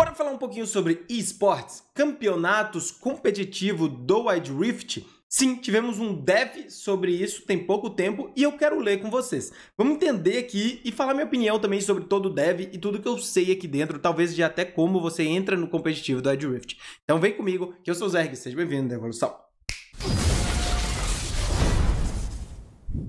Bora falar um pouquinho sobre esportes, campeonatos competitivo do Wide Rift? Sim, tivemos um dev sobre isso tem pouco tempo e eu quero ler com vocês. Vamos entender aqui e falar minha opinião também sobre todo o dev e tudo que eu sei aqui dentro, talvez de até como você entra no competitivo do Wide Rift. Então vem comigo, que eu sou o Zerg, seja bem-vindo à Evolução.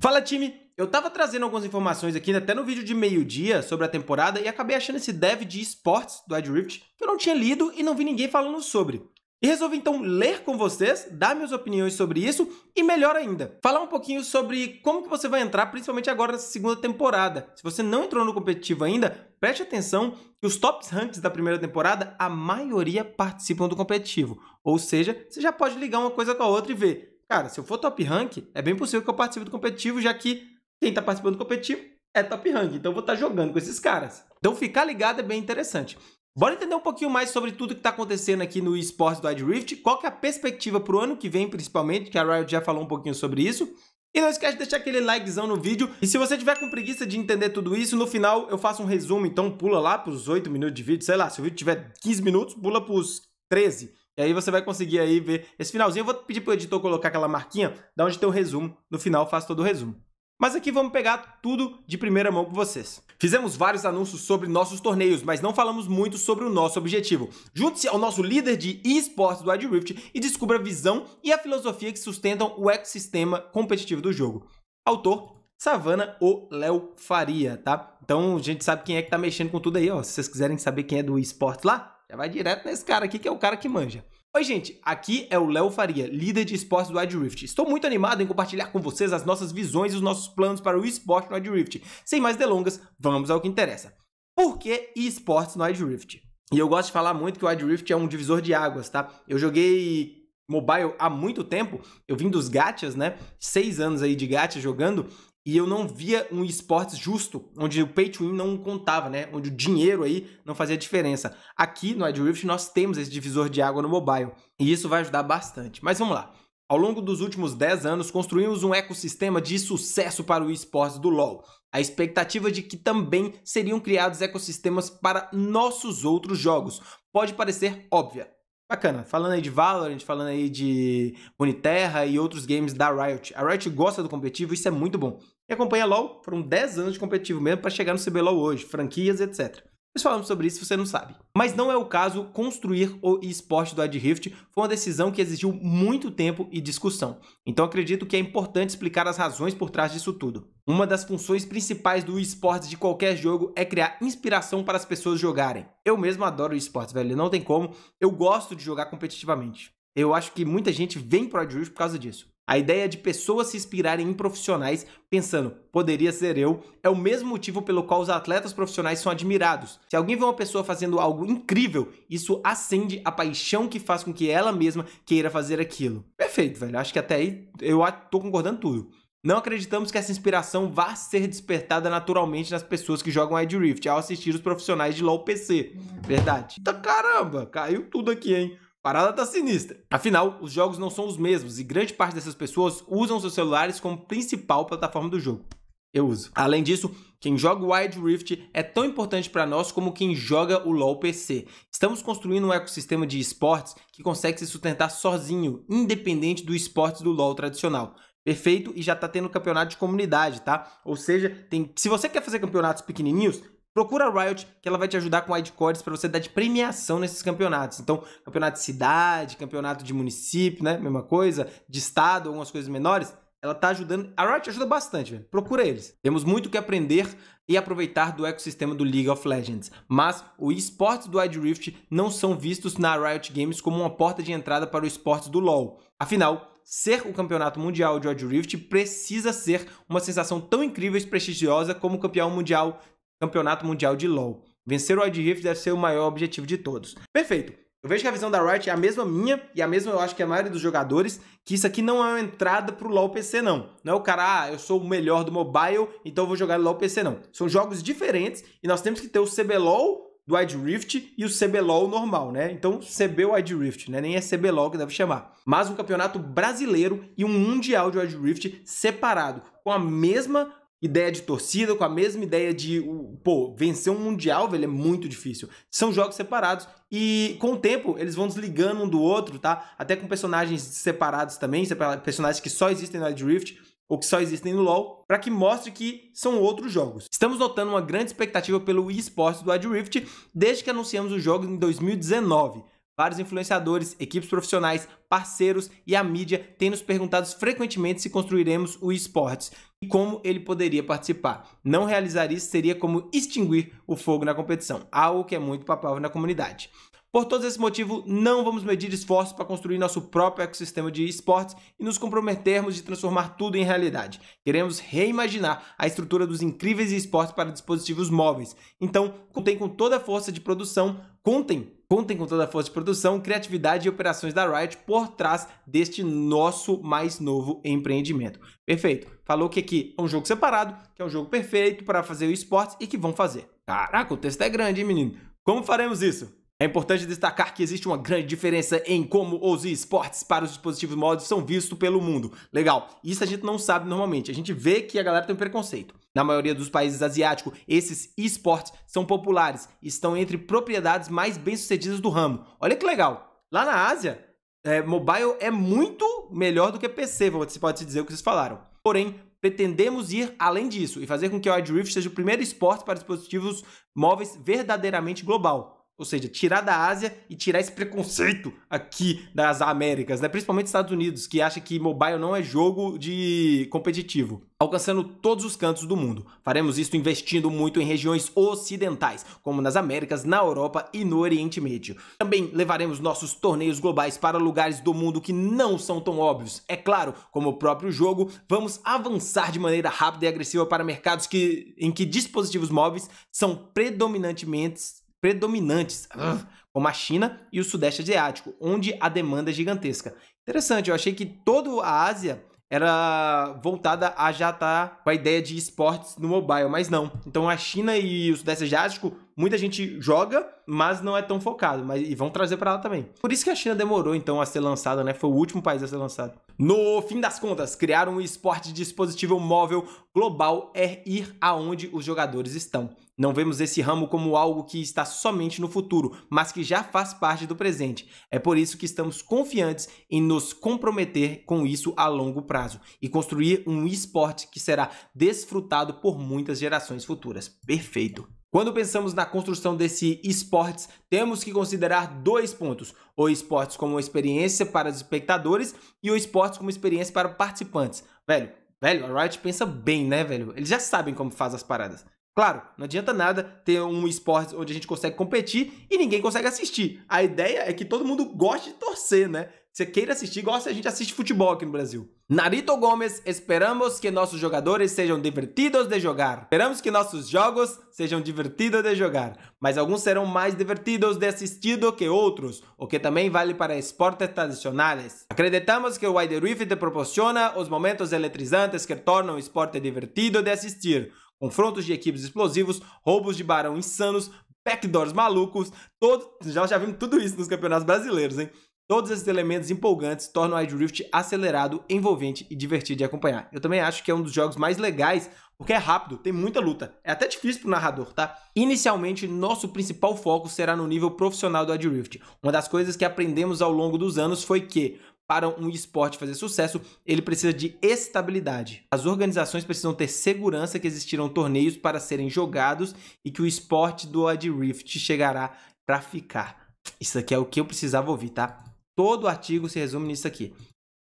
Fala time, eu tava trazendo algumas informações aqui, até no vídeo de meio-dia, sobre a temporada, e acabei achando esse dev de esportes do Ed Rift, que eu não tinha lido e não vi ninguém falando sobre. E resolvi então ler com vocês, dar minhas opiniões sobre isso e melhor ainda, falar um pouquinho sobre como que você vai entrar, principalmente agora nessa segunda temporada. Se você não entrou no competitivo ainda, preste atenção que os tops ranks da primeira temporada, a maioria participam do competitivo. Ou seja, você já pode ligar uma coisa com a outra e ver, cara, se eu for top rank, é bem possível que eu participe do competitivo, já que quem está participando do competitivo é top rank, então eu vou estar tá jogando com esses caras. Então ficar ligado é bem interessante. Bora entender um pouquinho mais sobre tudo que está acontecendo aqui no esporte do Ed Rift, qual que é a perspectiva para o ano que vem, principalmente, que a Riot já falou um pouquinho sobre isso. E não esquece de deixar aquele likezão no vídeo. E se você tiver com preguiça de entender tudo isso, no final eu faço um resumo, então pula lá para os 8 minutos de vídeo, sei lá, se o vídeo tiver 15 minutos, pula para os 13. E aí você vai conseguir aí ver esse finalzinho. Eu vou pedir para o editor colocar aquela marquinha da onde tem o resumo. No final eu faço todo o resumo. Mas aqui vamos pegar tudo de primeira mão com vocês. Fizemos vários anúncios sobre nossos torneios, mas não falamos muito sobre o nosso objetivo. Junte-se ao nosso líder de esportes do Wild Rift e descubra a visão e a filosofia que sustentam o ecossistema competitivo do jogo. Autor, Savana ou Léo Faria, tá? Então a gente sabe quem é que tá mexendo com tudo aí, ó. Se vocês quiserem saber quem é do esportes lá, já vai direto nesse cara aqui que é o cara que manja. Oi, gente, aqui é o Léo Faria, líder de esportes do Wide. Estou muito animado em compartilhar com vocês as nossas visões e os nossos planos para o esporte no Wide. Sem mais delongas, vamos ao que interessa. Por que esportes no Wide? E eu gosto de falar muito que o Wide é um divisor de águas, tá? Eu joguei mobile há muito tempo, eu vim dos gachas, né? Seis anos aí de gacha jogando, e eu não via um esportes justo, onde o pay to win não contava, né? Onde o dinheiro aí não fazia diferença. Aqui no Ed Rift nós temos esse divisor de água no mobile, e isso vai ajudar bastante. Mas vamos lá. Ao longo dos últimos 10 anos, construímos um ecossistema de sucesso para o esportes do LoL. A expectativa de que também seriam criados ecossistemas para nossos outros jogos pode parecer óbvia, Bacana. Falando aí de Valorant, falando aí de Uniterra e outros games da Riot. A Riot gosta do competitivo, isso é muito bom. E acompanha LoL, foram 10 anos de competitivo mesmo para chegar no CBLOL hoje, franquias, etc. Nós falamos sobre isso se você não sabe. Mas não é o caso construir o esporte do Ed Rift, foi uma decisão que exigiu muito tempo e discussão. Então acredito que é importante explicar as razões por trás disso tudo. Uma das funções principais do esportes de qualquer jogo é criar inspiração para as pessoas jogarem. Eu mesmo adoro esportes, velho, não tem como. Eu gosto de jogar competitivamente. Eu acho que muita gente vem pro Ed Rift por causa disso. A ideia de pessoas se inspirarem em profissionais pensando, poderia ser eu, é o mesmo motivo pelo qual os atletas profissionais são admirados. Se alguém vê uma pessoa fazendo algo incrível, isso acende a paixão que faz com que ela mesma queira fazer aquilo. Perfeito, velho. Acho que até aí eu tô concordando tudo. Não acreditamos que essa inspiração vá ser despertada naturalmente nas pessoas que jogam Ed Rift ao assistir os profissionais de LoL PC. Verdade. Tá caramba, caiu tudo aqui, hein? Parada tá sinistra. Afinal, os jogos não são os mesmos e grande parte dessas pessoas usam seus celulares como principal plataforma do jogo. Eu uso. Além disso, quem joga o Wild Rift é tão importante para nós como quem joga o LoL PC. Estamos construindo um ecossistema de esportes que consegue se sustentar sozinho, independente do esportes do LoL tradicional. Perfeito e já tá tendo campeonato de comunidade, tá? Ou seja, tem, se você quer fazer campeonatos pequenininhos, Procura a Riot, que ela vai te ajudar com wildcards para você dar de premiação nesses campeonatos. Então, campeonato de cidade, campeonato de município, né? Mesma coisa, de estado, algumas coisas menores. Ela tá ajudando. A Riot ajuda bastante, velho. Procura eles. Temos muito que aprender e aproveitar do ecossistema do League of Legends. Mas o esportes do Wild Rift não são vistos na Riot Games como uma porta de entrada para o esportes do LoL. Afinal, ser o campeonato mundial de Wild Rift precisa ser uma sensação tão incrível e prestigiosa como o campeão mundial campeonato mundial de LoL. Vencer o Wild Rift deve ser o maior objetivo de todos. Perfeito. Eu vejo que a visão da Riot é a mesma minha e a mesma eu acho que a maioria dos jogadores, que isso aqui não é uma entrada pro LoL PC não. Não é o cara, ah, eu sou o melhor do mobile, então vou jogar LoL PC não. São jogos diferentes e nós temos que ter o CBLOL do Wide Rift e o CBLOL normal, né? Então, CB Wide Rift, né? Nem é CBLOL que deve chamar. Mas um campeonato brasileiro e um mundial de Wide Rift separado, com a mesma ideia de torcida, com a mesma ideia de, pô, vencer um mundial, velho, é muito difícil. São jogos separados e com o tempo eles vão desligando um do outro, tá? Até com personagens separados também, personagens que só existem no Wild Rift ou que só existem no LoL, para que mostre que são outros jogos. Estamos notando uma grande expectativa pelo esportes do Wild Rift desde que anunciamos o jogo em 2019. Vários influenciadores, equipes profissionais, parceiros e a mídia têm nos perguntado frequentemente se construiremos o esportes e como ele poderia participar. Não realizar isso seria como extinguir o fogo na competição, algo que é muito papável na comunidade. Por todos esses motivos, não vamos medir esforços para construir nosso próprio ecossistema de esportes e nos comprometermos de transformar tudo em realidade. Queremos reimaginar a estrutura dos incríveis esportes para dispositivos móveis. Então, contem com toda a força de produção, contem Contem com toda a força de produção, criatividade e operações da Riot por trás deste nosso mais novo empreendimento. Perfeito. Falou que aqui é um jogo separado, que é um jogo perfeito para fazer o esportes e que vão fazer. Caraca, o texto é grande, hein, menino? Como faremos isso? É importante destacar que existe uma grande diferença em como os esportes para os dispositivos móveis são vistos pelo mundo. Legal, isso a gente não sabe normalmente. A gente vê que a galera tem um preconceito. Na maioria dos países asiáticos, esses esportes são populares estão entre propriedades mais bem-sucedidas do ramo. Olha que legal. Lá na Ásia, é, mobile é muito melhor do que PC, você pode dizer o que vocês falaram. Porém, pretendemos ir além disso e fazer com que o Wild Rift seja o primeiro esporte para dispositivos móveis verdadeiramente global. Ou seja, tirar da Ásia e tirar esse preconceito aqui das Américas, né? principalmente Estados Unidos, que acha que mobile não é jogo de competitivo, alcançando todos os cantos do mundo. Faremos isso investindo muito em regiões ocidentais, como nas Américas, na Europa e no Oriente Médio. Também levaremos nossos torneios globais para lugares do mundo que não são tão óbvios. É claro, como o próprio jogo, vamos avançar de maneira rápida e agressiva para mercados que, em que dispositivos móveis são predominantemente predominantes, ah. como a China e o Sudeste Asiático, onde a demanda é gigantesca. Interessante, eu achei que toda a Ásia era voltada a já estar tá com a ideia de esportes no mobile, mas não. Então a China e o Sudeste Asiático, muita gente joga, mas não é tão focado, mas e vão trazer para lá também. Por isso que a China demorou então a ser lançada, né? Foi o último país a ser lançado. No fim das contas, criar um esporte de dispositivo móvel global é ir aonde os jogadores estão. Não vemos esse ramo como algo que está somente no futuro, mas que já faz parte do presente. É por isso que estamos confiantes em nos comprometer com isso a longo prazo e construir um esporte que será desfrutado por muitas gerações futuras. Perfeito. Quando pensamos na construção desse esportes, temos que considerar dois pontos: o esportes como experiência para os espectadores e o esportes como experiência para participantes. Velho, velho, a Riot pensa bem, né, velho? Eles já sabem como faz as paradas. Claro, não adianta nada ter um esporte onde a gente consegue competir e ninguém consegue assistir. A ideia é que todo mundo goste de torcer, né? Você queira assistir, se a gente assiste futebol aqui no Brasil. Narito Gomes, esperamos que nossos jogadores sejam divertidos de jogar. Esperamos que nossos jogos sejam divertidos de jogar, mas alguns serão mais divertidos de assistir do que outros, o que também vale para esportes tradicionais. Acreditamos que o Wide Rift proporciona os momentos eletrizantes que tornam o esporte divertido de assistir confrontos de equipes explosivos, roubos de barão insanos, backdoors malucos, todo... já, já vimos tudo isso nos campeonatos brasileiros, hein? Todos esses elementos empolgantes tornam o Wild Rift acelerado, envolvente e divertido de acompanhar. Eu também acho que é um dos jogos mais legais, porque é rápido, tem muita luta. É até difícil pro narrador, tá? Inicialmente, nosso principal foco será no nível profissional do Wild Rift. Uma das coisas que aprendemos ao longo dos anos foi que para um esporte fazer sucesso, ele precisa de estabilidade. As organizações precisam ter segurança que existirão torneios para serem jogados e que o esporte do Ad Rift chegará para ficar. Isso aqui é o que eu precisava ouvir, tá? Todo o artigo se resume nisso aqui.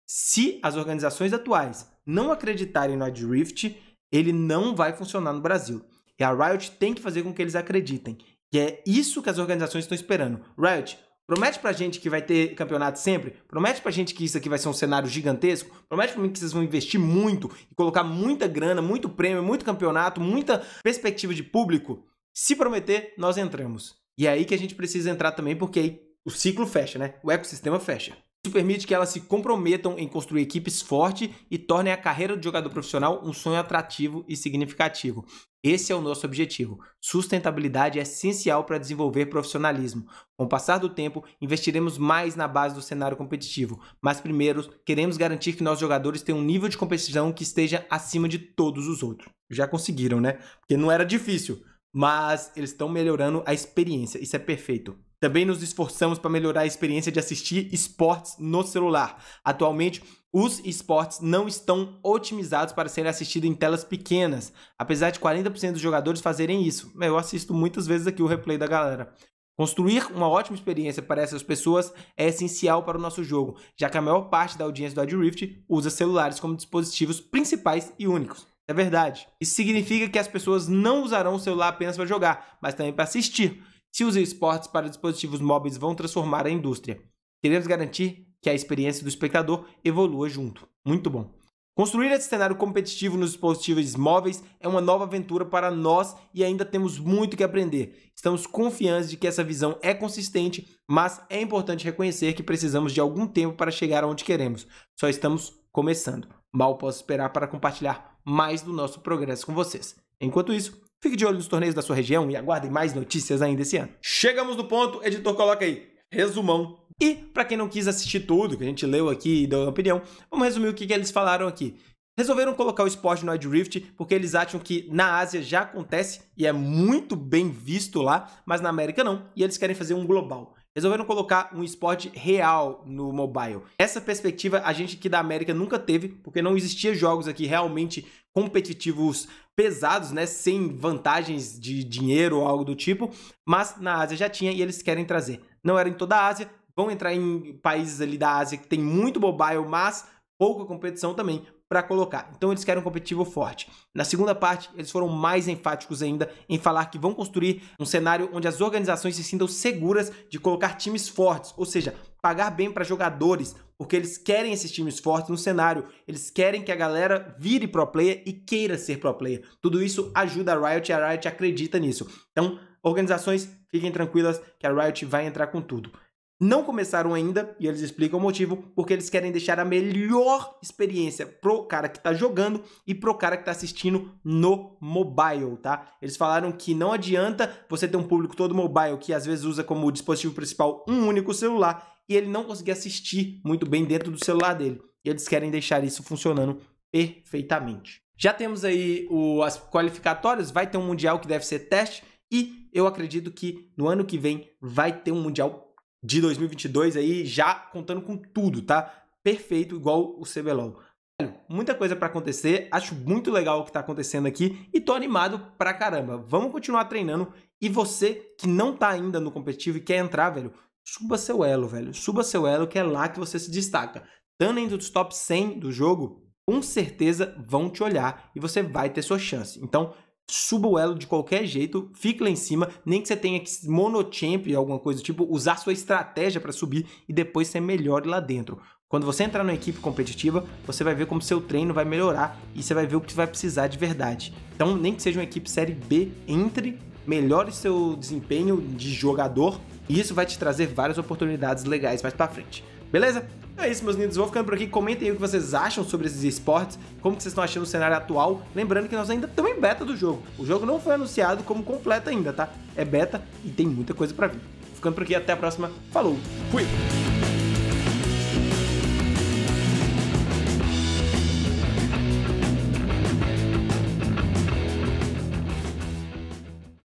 Se as organizações atuais não acreditarem no Ad Rift, ele não vai funcionar no Brasil. E a Riot tem que fazer com que eles acreditem. E é isso que as organizações estão esperando. Riot, Promete pra gente que vai ter campeonato sempre? Promete pra gente que isso aqui vai ser um cenário gigantesco? Promete pra mim que vocês vão investir muito e colocar muita grana, muito prêmio, muito campeonato, muita perspectiva de público? Se prometer, nós entramos. E é aí que a gente precisa entrar também, porque aí o ciclo fecha, né? O ecossistema fecha. Isso permite que elas se comprometam em construir equipes fortes e tornem a carreira de jogador profissional um sonho atrativo e significativo. Esse é o nosso objetivo. Sustentabilidade é essencial para desenvolver profissionalismo. Com o passar do tempo, investiremos mais na base do cenário competitivo, mas primeiro queremos garantir que nossos jogadores tenham um nível de competição que esteja acima de todos os outros. Já conseguiram, né? Porque não era difícil, mas eles estão melhorando a experiência. Isso é perfeito. Também nos esforçamos para melhorar a experiência de assistir esportes no celular. Atualmente, os esportes não estão otimizados para serem assistidos em telas pequenas, apesar de 40% dos jogadores fazerem isso. Eu assisto muitas vezes aqui o replay da galera. Construir uma ótima experiência para essas pessoas é essencial para o nosso jogo, já que a maior parte da audiência do Ad Rift usa celulares como dispositivos principais e únicos. É verdade. Isso significa que as pessoas não usarão o celular apenas para jogar, mas também para assistir se os esportes para dispositivos móveis vão transformar a indústria. Queremos garantir que a experiência do espectador evolua junto. Muito bom. Construir esse cenário competitivo nos dispositivos móveis é uma nova aventura para nós e ainda temos muito que aprender. Estamos confiantes de que essa visão é consistente, mas é importante reconhecer que precisamos de algum tempo para chegar aonde queremos. Só estamos começando. Mal posso esperar para compartilhar mais do nosso progresso com vocês. Enquanto isso, Fique de olho nos torneios da sua região e aguardem mais notícias ainda esse ano. Chegamos no ponto, editor coloca aí, resumão. E, para quem não quis assistir tudo que a gente leu aqui e deu opinião, vamos resumir o que, que eles falaram aqui. Resolveram colocar o esporte no Wild Rift porque eles acham que na Ásia já acontece e é muito bem visto lá, mas na América não, e eles querem fazer um global resolveram colocar um esporte real no mobile. Essa perspectiva a gente aqui da América nunca teve, porque não existia jogos aqui realmente competitivos pesados, né, sem vantagens de dinheiro ou algo do tipo, mas na Ásia já tinha e eles querem trazer. Não era em toda a Ásia, vão entrar em países ali da Ásia que tem muito mobile, mas pouca competição também para colocar. Então eles querem um competitivo forte. Na segunda parte, eles foram mais enfáticos ainda em falar que vão construir um cenário onde as organizações se sintam seguras de colocar times fortes, ou seja, pagar bem para jogadores, porque eles querem esses times fortes no cenário. Eles querem que a galera vire pro player e queira ser pro player. Tudo isso ajuda a Riot e a Riot acredita nisso. Então, organizações, fiquem tranquilas que a Riot vai entrar com tudo não começaram ainda, e eles explicam o motivo, porque eles querem deixar a melhor experiência pro cara que tá jogando e pro cara que tá assistindo no mobile, tá? Eles falaram que não adianta você ter um público todo mobile que às vezes usa como dispositivo principal um único celular e ele não conseguir assistir muito bem dentro do celular dele. E eles querem deixar isso funcionando perfeitamente. Já temos aí o, as qualificatórias, vai ter um mundial que deve ser teste e eu acredito que no ano que vem vai ter um mundial de 2022 aí, já contando com tudo, tá? Perfeito, igual o CBLOL. Muita coisa para acontecer, acho muito legal o que tá acontecendo aqui e tô animado pra caramba. Vamos continuar treinando e você que não tá ainda no competitivo e quer entrar, velho, suba seu elo, velho. Suba seu elo que é lá que você se destaca. Estando entre os top 100 do jogo, com certeza vão te olhar e você vai ter sua chance. Então, suba o elo de qualquer jeito, fique lá em cima, nem que você tenha que monochamp, alguma coisa do tipo, usar sua estratégia para subir e depois ser melhor lá dentro. Quando você entrar numa equipe competitiva, você vai ver como seu treino vai melhorar e você vai ver o que vai precisar de verdade. Então, nem que seja uma equipe série B, entre, melhore seu desempenho de jogador e isso vai te trazer várias oportunidades legais mais para frente. Beleza? É isso, meus lindos. Vou ficando por aqui. Comentem aí o que vocês acham sobre esses esportes, como que vocês estão achando o cenário atual. Lembrando que nós ainda estamos em beta do jogo. O jogo não foi anunciado como completo ainda, tá? É beta e tem muita coisa para vir. Ficando por aqui, até a próxima. Falou, fui!